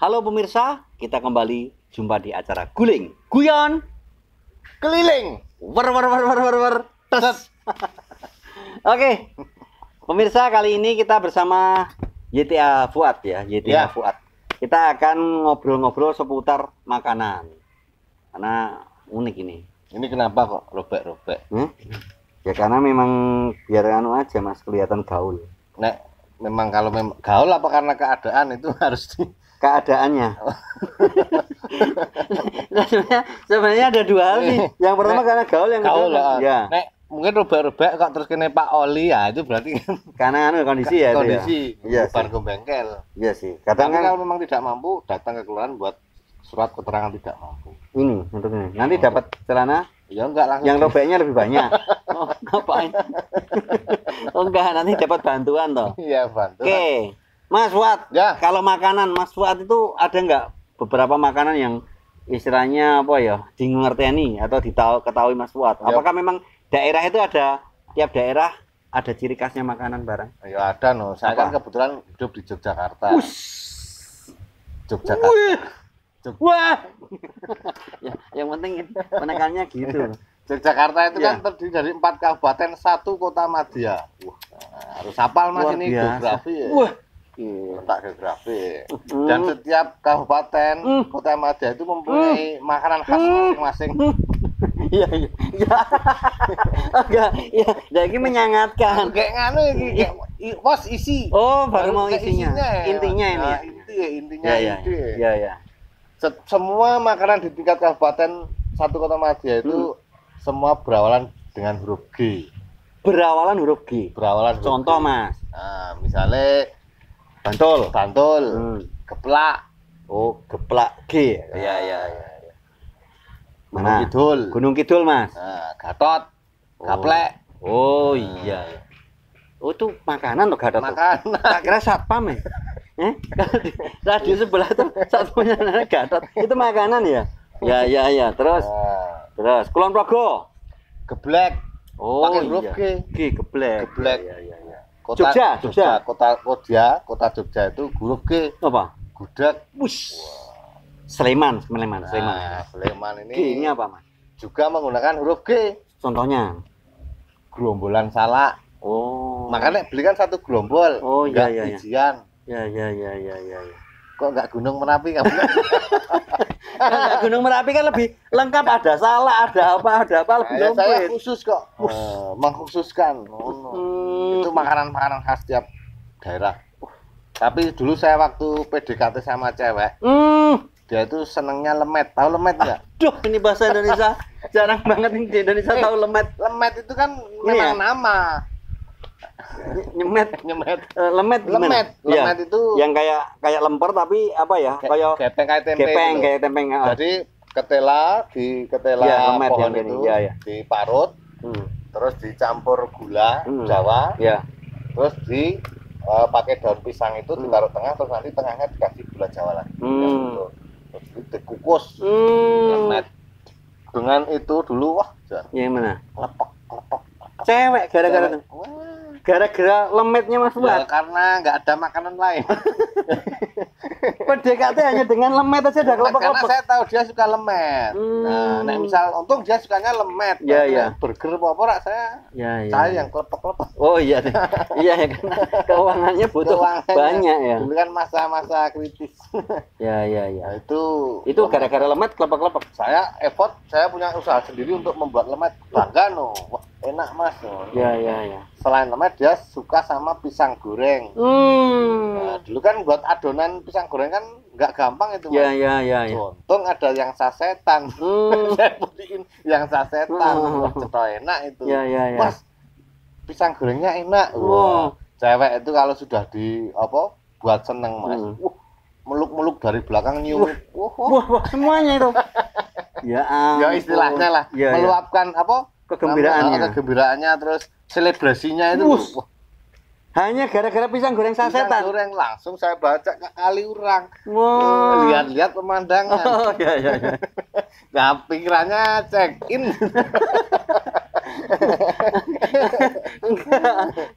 Halo pemirsa, kita kembali jumpa di acara Guling, Guyon, Keliling. Wer wer wer wer wer wer. Tes. Oke. Pemirsa, kali ini kita bersama YTA Fuad ya, YTA Ya. Fuad. Kita akan ngobrol-ngobrol seputar makanan. Karena unik ini. Ini kenapa kok robek-robek? Hmm? Ya karena memang biar anu aja Mas kelihatan gaul. Nek memang kalau memang gaul apa karena keadaan itu harus di Keadaannya. Nah, sebenarnya, sebenarnya ada dua hal nih. Yang pertama karena gaul, yang gaul kedua lah. ya. Nek mungkin robek-robek kok terus kena Pak Oli ya itu berarti kan Karena anu kondisi ya. itu ya. kondisi Iya bukan sih. ke bengkel. Iya sih. Kadang kan kalau memang tidak mampu datang ke kelurahan buat surat keterangan tidak mampu. ini untuk ini. Nanti dapat celana Ya enggak langsung. yang robeknya lebih banyak. Oh, ngapain? oh enggak, nanti dapat bantuan toh. Iya bantu. Oke. Mas Fuad, Ya. kalau makanan Mas Fuad itu ada nggak beberapa makanan yang istilahnya apa ya, di ngerteni atau ditahu ketahui Mas Fuad? Ya. Apakah memang daerah itu ada tiap daerah ada ciri khasnya makanan barang? Ya ada no. Saya Apa? kan kebetulan hidup di Yogyakarta. Yogyakarta. Wah. ya, yang penting penekannya gitu. Yogyakarta itu Ya. kan terdiri dari empat kabupaten, satu kota madya. Wah, harus hafal mas Luar ini biasa. geografi. Ya. Wah. Letak geografi. Hmm. Dan setiap kabupaten, Hmm. kota madya itu mempunyai makanan khas masing-masing. Iya, iya. Iya. Enggak, iya. Jadi menyangatkan. Kayak nganu ini, kayak i- was isi. Oh, baru mau isinya. ya. Intinya ini Nah, ya. inti ya, intinya Ya, ya. inti ya. Ya, ya. Se- Semua makanan di tingkat kabupaten satu kota madya itu Hmm. semua berawalan dengan huruf G. Berawalan huruf G. Berawalan huruf Contoh, G. Mas. Nah, misalnya Bantul. bantul, Hmm. geplak, Oh, geplak G. Iya, iya, iya. iya. Mana? Gunung Kidul, Gunung Kidul, Mas. nah, gatot, Oh. gaplek, Oh, iya. iya. Oh, itu makanan loh Gatot. makanan. Tak kira satpam ya? Eh? Radio sebelah tuh satpamnya Gatot. Itu makanan ya? Ya, ya, ya. Terus, Nah, terus. Kulon Progo. geblek, Oh, Pakai huruf iya. G. G, geblek. Geblek. Ya, ya, ya. Kota Jogja, Jogja. kota Jogja, kota Jogja itu huruf G, Apa? gudeg. Wush. Sleman, Sleman, Sleman. Nah, Sleman ini G ini apa, Mas? juga menggunakan huruf G, Contohnya. gerombolan salak. Oh. Makanya beli kan satu gerombol, Oh, iya, iya, iya. bijian. Ya, ya, ya, ya, ya. ya. Kok nggak Gunung Merapi kamu? Gunung Merapi kan lebih lengkap ada salak, ada apa, ada apa lebih saya, saya khusus kok, Eh, mengkhususkan. Oh, no. Hmm. itu makanan-makanan khas tiap daerah. Tapi dulu saya waktu PDKT sama cewek, Hmm. dia itu senengnya lemet. Tahu lemet nggak? Duh, ini bahasa Indonesia jarang banget nih di Indonesia tahu lemet. Lemet itu kan Ini memang ya? nama. Nyemet. Nyemet. Eh, lemet gimana? Lemet. Iya. Lemet itu Yang kayak kayak lemper tapi apa ya? kayak Kayak gepeng kayak tempe. gepeng, kayak tempeng. ah. Jadi ketela di ketela Iya, lemet pohon yang itu Iya, iya. diparut, Hmm. terus dicampur gula Hmm. Jawa, Ya. terus di eh, pakai daun pisang itu Hmm. ditaruh tengah, terus nanti tengahnya dikasih gula Jawa lagi. Hmm. Ya. Terus itu dikukus Hmm. lemet. Dengan itu dulu wah, jan, Yang mana? lepek lepek. Cewek gara-gara Cewek, wah. Gara-gara lemetnya Mas Ya, Fuad. karena nggak ada makanan lain. PDKT hanya dengan lemet aja udah Lemet, karena kelopak-kelopak. saya tahu dia suka lemet. Hmm. Nah, nek misal untung dia sukanya lemet. Iya, Nah, iya. Burger apa saya Ya, ya. saya ya. yang kelepek-kelepek. Oh iya, deh. iya ya kan keuangannya butuh Keuangannya. banyak ya. Dulu kan masa-masa kritis. Ya ya ya. Nah, itu Itu gara-gara lemet kelopak-kelopak. saya effort, saya punya usaha sendiri untuk membuat lemet. Bangga no. Wah, enak Mas. no. Ya ya ya. Selain lemet dia suka sama pisang goreng. Hmm. Nah, dulu kan buat adonan pisang goreng kan nggak gampang itu Ya Mas. ya ya ya. Untung ada yang sasetan. Hmm. saya beliin yang sasetan. Hmm. Wah, enak itu. Ya ya ya. Mas, pisang gorengnya enak. Wow. Wah, cewek itu kalau sudah di apa buat seneng mas. Hmm. Wah, meluk-meluk dari belakang nyium. Wah, wah. Wah, wah semuanya itu. Ya ampun. Ya istilahnya lah, Ya, ya. meluapkan apa? Kegembiraannya. namanya, Kegembiraannya terus selebrasinya itu. Wah, Hanya gara-gara pisang goreng pisang sasetan. goreng langsung saya baca ke kali orang. Wah. Lihat-lihat pemandangan. Oh ya ya ya. Nah, pikirannya check in.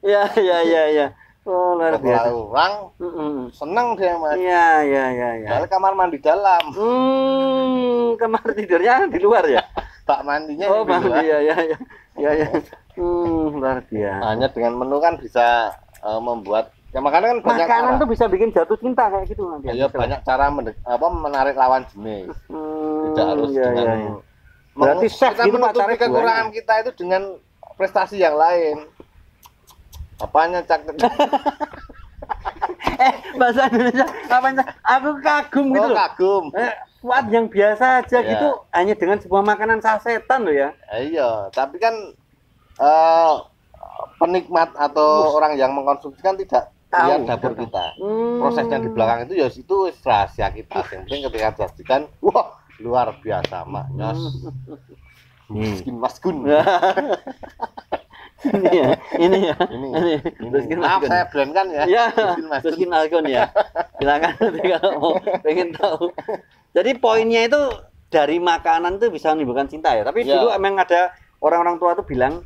Ya ya ya ya. Oh, luar biasa. Orang Mm-mm. seneng dia mas. Iya, iya, iya. Soalnya kamar mandi dalam, Hmm, kamar tidurnya di luar ya? bak mandinya Oh, di bang, luar. iya, iya, iya. Iya, iya. Hmm, luar biasa. Hanya dengan menu kan bisa eh, membuat ya makanan kan banyak Makanan cara. tuh bisa bikin jatuh cinta kayak gitu nanti. Ya, banyak cara mendek- apa menarik lawan jenis. Hmm, Tidak harus iya, dengan iya, iya. Berarti chef kita gitu menutupi kekurangan kita itu dengan prestasi yang lain. Apanya cak? Eh, bahasa Indonesia apa Aku kagum gitu Oh, kagum. Eh, kuat yang biasa aja Iya. gitu hanya dengan sebuah makanan sasetan loh ya. Eh, Iya, tapi kan eh, penikmat atau orang yang mengkonsumsi kan tidak Tahu, lihat dapur tahu. kita. Hmm. Prosesnya di belakang itu ya itu rahasia kita. Yang penting ketika disajikan, wah luar biasa maknyos. Hmm. Miskin maskun. ini ya, ini ya. Ini, Ini, ini. Maaf saya blend kan ya. Ya, maskun. Ruskin Alkun ya. Silakan kalau mau pengen tahu. Jadi poinnya itu dari makanan tuh bisa menimbulkan cinta ya. Tapi Ya. dulu emang ada orang-orang tua tuh bilang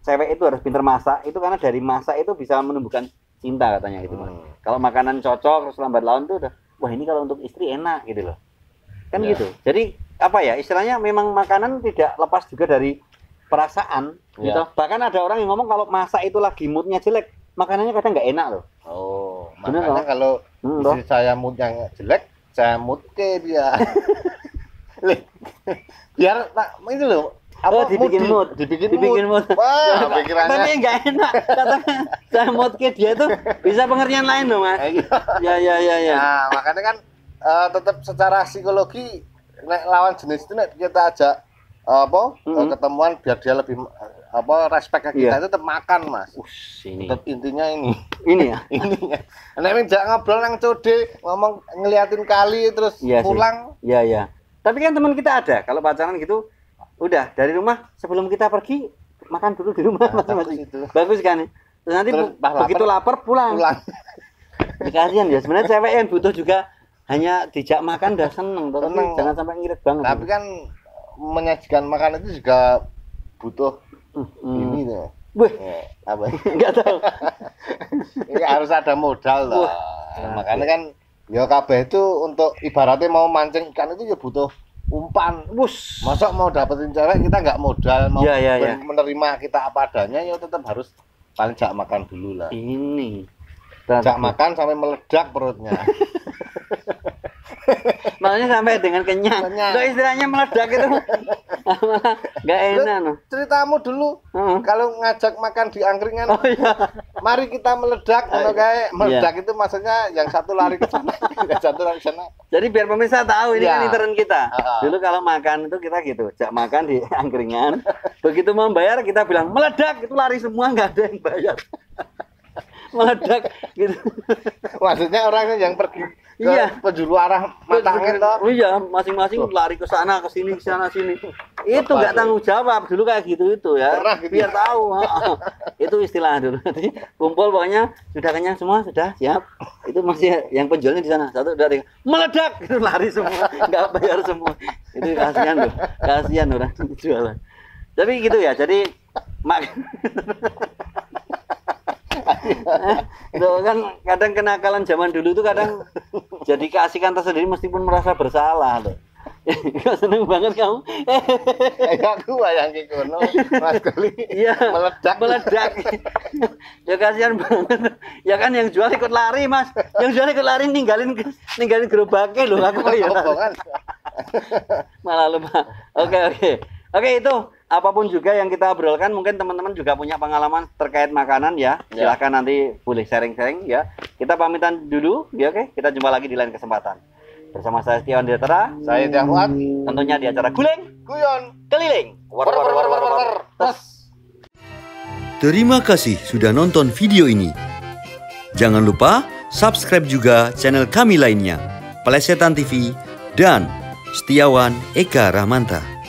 cewek itu harus pinter masak. Itu karena dari masak itu bisa menumbuhkan cinta katanya gitu. Hmm. Kalau makanan cocok terus lambat laun tuh udah wah ini kalau untuk istri enak gitu loh. Kan Ya. gitu. Jadi apa ya istilahnya memang makanan tidak lepas juga dari perasaan Ya. gitu. Bahkan ada orang yang ngomong kalau masak itu lagi moodnya jelek, makanannya kadang nggak enak loh. Oh, Bener makanya kalau Hmm, istri saya mood yang jelek, mood ke dia. Biar tak itu loh. Oh, dibikin di- mood. Dibikin, Dibikin mood. Wah, Tapi pikirannya. nggak enak. Katanya saya mood ke dia tuh bisa pengertian lain loh mas. Iya. Ya ya ya ya. Nah, makanya kan eh, tetap secara psikologi nek lawan jenis itu nek kita ajak apa eh, Mhm. ketemuan biar dia lebih apa respect ke kita Iya. itu tetap makan mas Ush, ini tetap intinya ini ini ya. ini nek tidak ngobrol nang code ngomong ngeliatin kali terus Iya sih. pulang Ya ya. Tapi kan teman kita ada kalau pacaran gitu udah dari rumah sebelum kita pergi makan dulu di rumah Nah, masing-masing. bagus itu. Bagus kan? Terus nanti Terus pas lapar, begitu lapar pulang. pulang Ya, kasihan ya sebenarnya cewek yang butuh juga hanya dijak makan udah seneng, tapi jangan sampai ngirit banget. tapi kan menyajikan makan itu juga butuh Hmm. ini tuh Wih, Ya, apa enggak tahu. ini harus ada modal loh Wah. makanya kan ya kabeh itu untuk ibaratnya mau mancing ikan itu ya butuh umpan Bus. masa mau dapetin cewek kita nggak modal mau iya, iya. ben- menerima kita apa adanya ya tetap harus paling jak makan dulu lah Ini. jak makan sampai meledak perutnya Makanya sampai dengan kenyang. Kenyang. Loh, istilahnya meledak itu. Enggak enak loh. ceritamu dulu Heeh. kalau ngajak makan di angkringan Oh iya. mari kita meledak ngono kayak meledak Iya. itu maksudnya yang satu lari ke sana yang satu lari ke sana Jadi biar pemirsa tahu ini Iya. kan intern kita. Heeh. Dulu kalau makan itu kita gitu, jak makan di angkringan. Begitu membayar kita bilang meledak itu lari semua nggak ada yang bayar. meledak gitu. maksudnya orangnya yang pergi ke Iya. penjuru arah mata angin toh iya, masing-masing lari ke sana, ke sini, ke sana, sini. Itu nggak tanggung jawab dulu kayak gitu itu ya. Pernah gitu Biar ya? tahu. heeh. itu istilah dulu. Jadi kumpul pokoknya sudah kenyang semua, sudah siap. Itu masih yang penjualnya di sana. Satu dari meledak itu lari semua, nggak bayar semua. Itu kasihan loh, kasihan orang jualan. Tapi gitu ya. Jadi mak itu kan kadang kenakalan zaman dulu tuh kadang jadi keasikan tersendiri meskipun merasa bersalah loh. Kok seneng banget kamu? kayak aku bayang ke kono mas Kali Iya. meledak Meledak. ya kasihan banget. Ya kan yang jual ikut lari, Mas. Yang jual ikut lari ninggalin ninggalin gerobaknya loh aku ya. Malah lupa. Oke, oke. Oke, itu apa pun juga yang kita obrolkan mungkin teman-teman juga punya pengalaman terkait makanan ya. Ya. Silahkan nanti boleh sharing-sharing ya. Kita pamitan dulu ya oke. Kita jumpa lagi di lain kesempatan. Bersama saya Setiawan Diatera, saya Tiafuat tentunya di acara Guling guyon Keliling. War, War, war, war, war, war, war. Tes. Terima kasih sudah nonton video ini. Jangan lupa subscribe juga channel kami lainnya, Pelesetan TV dan Setiawan Eka Rahmanta.